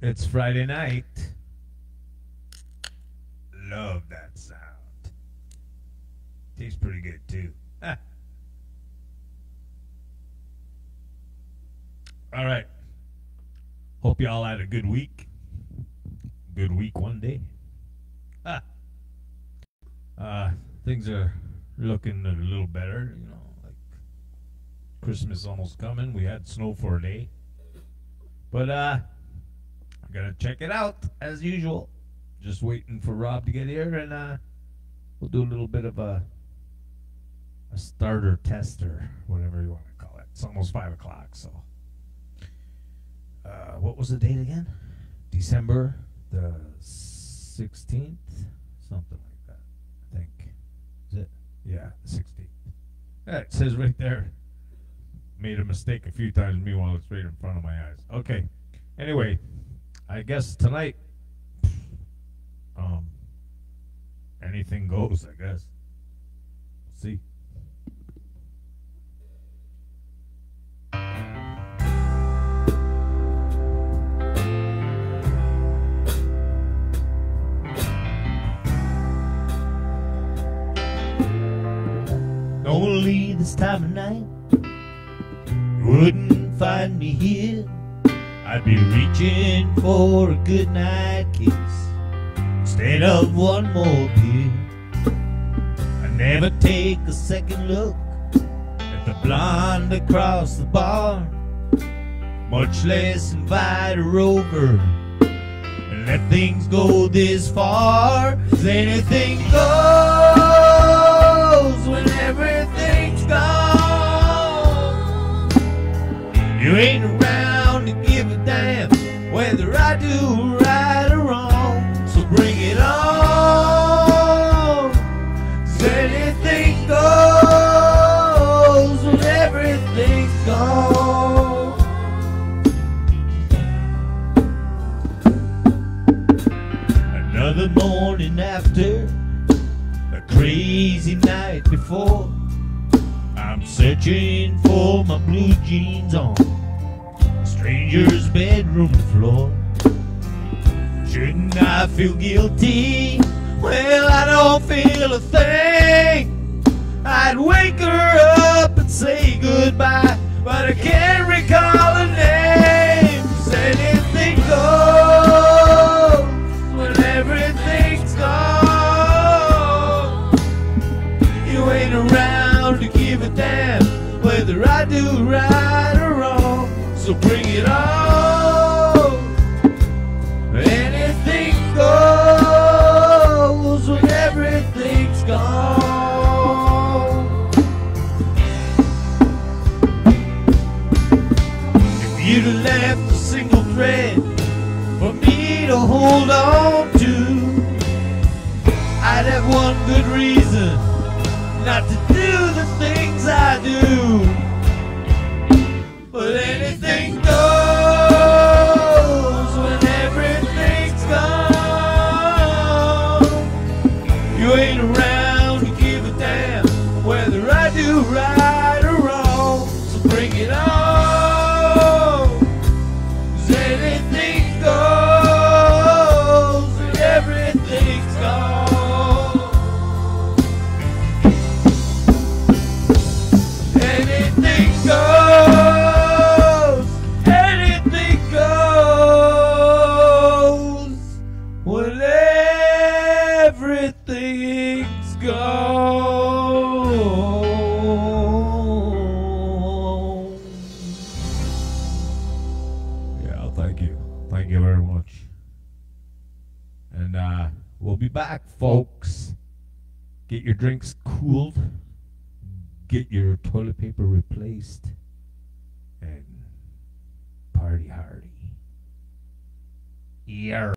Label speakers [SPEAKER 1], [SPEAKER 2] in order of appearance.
[SPEAKER 1] It's Friday night. Love that sound. Tastes pretty good too. All right. Hope y'all had a good week. Good week one day. Ah. Uh, things are looking a little better, you know, like Christmas almost coming. We had snow for a day. But uh I'm gonna check it out as usual. Just waiting for Rob to get here and uh we'll do a little bit of a a starter tester, whatever you want to call it. It's almost five o'clock, so uh what was the date again? December the sixteenth? Something like that. I think. Is it? Yeah, the sixteenth. Yeah, it says right there. Made a mistake a few times meanwhile it's right in front of my eyes. Okay. Anyway, I guess tonight um anything goes, I guess. See. Only this time of night wouldn't find me here. I'd be reaching for a good night kiss instead of one more beer. I never take a second look at the blonde across the bar, much less invite her over and let things go this far. 'Cause anything goes whether I do right or wrong. So bring it on. 'Cause anything goes when everything's gone. Another morning after a crazy night before. I'm searching for my blue jeans on stranger's bedroom floor. Shouldn't I feel guilty? Well, I don't feel a thing. I'd wake her up and say goodbye, but I can't recall her name. 'Cause anything goes when everything's gone. You ain't around to give a damn whether I do right. So bring it on. Anything goes when everything's gone. If you'd have left a single thread for me to hold on to, I'd have one good reason not to You ain't around And uh, we'll be back, folks. Get your drinks cooled get your toilet paper replaced and party hardy. Yeah.